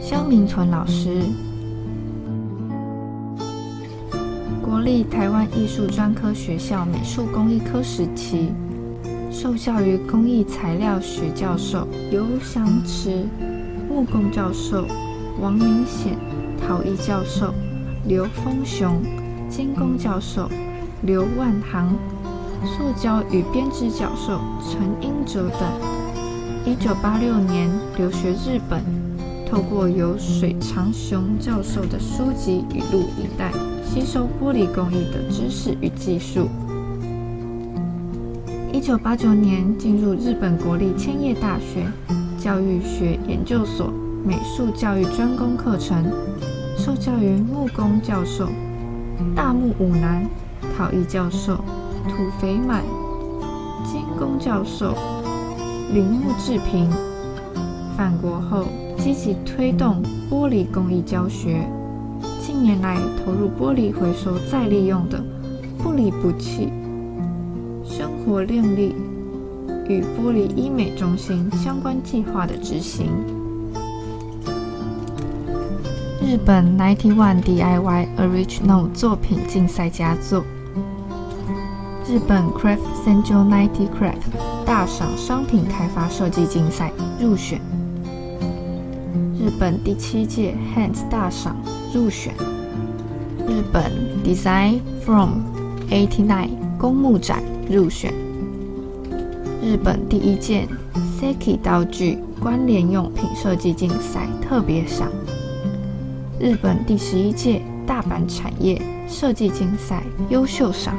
肖明存老师，国立台湾艺术专科学校美术工艺科时期，受教于工艺材料学教授游祥池、木工教授王明显、陶艺教授刘丰雄、金工教授刘万行、塑胶与编织教授陈英哲等。一九八六年留学日本，透过由水长雄教授的书籍与录影带，吸收玻璃工艺的知识与技术。一九八九年进入日本国立千叶大学教育学研究所美术教育专攻课程，受教于木工教授大木武男、陶艺教授土肥满、精工教授铃木志平。返国后，积极推动玻璃工艺教学。近年来，投入玻璃回收再利用的不离不弃。生活靓丽与玻璃医美中心相关计划的执行。日本 Ninety One DIY Original 作品竞赛佳作。日本 Craft Central Ninety Craft 大赏商品开发设计竞赛入选。日本第七届 Hands 大赏入选。日本 Design From Eighty Nine 公募展入选。日本第一届 Seki 道具关联用品设计竞赛特别赏。日本第十一届大阪产业设计竞赛优秀赏。